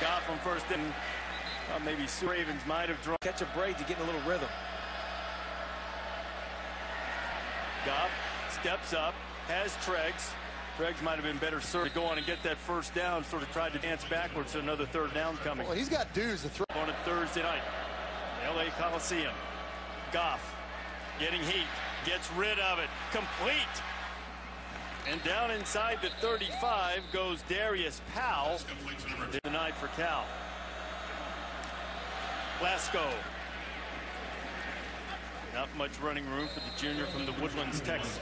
Goff from first and well, maybe Su'a Cravens might have drawn. Catch a break to get in a little rhythm. Goff steps up, has Treggs. Treggs might have been better served to go on and get that first down. Sort of tried to dance backwards to another third down coming. Well, he's got dudes to throw. On a Thursday night, L.A. Coliseum. Goff getting heat, gets rid of it, complete. And down inside the 35 goes Darius Powell. Night for Cal. Lasco. Not much running room for the junior from the Woodlands, Texas.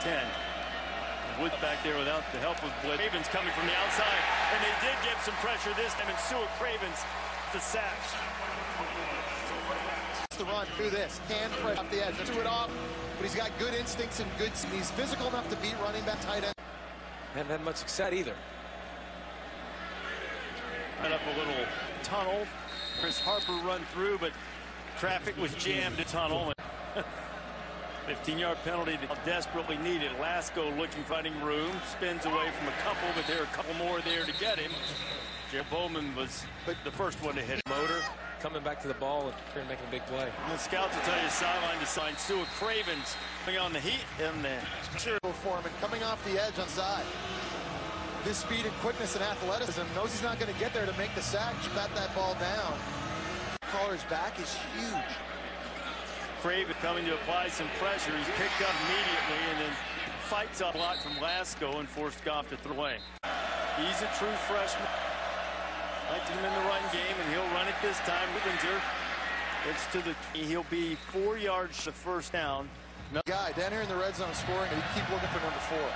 10. Woods back there without the help of Blitz. Cravens coming from the outside, and they did get some pressure this time, and Su'a Cravens the sack. The run, through this, can press off the edge, do it off, but he's got good instincts and good, he's physical enough to beat running back tight end. Haven't had much success either. Right up a little tunnel. Chris Harper run through, but traffic was jammed in tunnel. 15-yard penalty that desperately needed. Lasco looking fighting room, spins away from a couple, but there are a couple more there to get him. Jeff Bowman was the first one to hit. Motor coming back to the ball and making a big play. And the scouts will tell you sideline to sign Su'a Cravens coming on the heat in the Sure. Foreman coming off the edge on side. This speed and quickness and athleticism knows he's not going to get there to make the sack, bat that ball down. Caller's back is huge. Craven coming to apply some pressure. He's picked up immediately and then fights up a lot from Lasco and forced Goff to throw away. He's a true freshman. Liked him in the run game, and he'll run it this time. Windsor gets to the. He'll be four yards to first down. No. Guy down here in the red zone scoring, and keep looking for number four.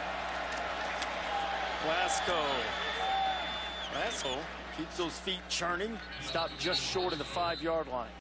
Lasco. Lasco keeps those feet churning. Stopped just short of the five-yard line.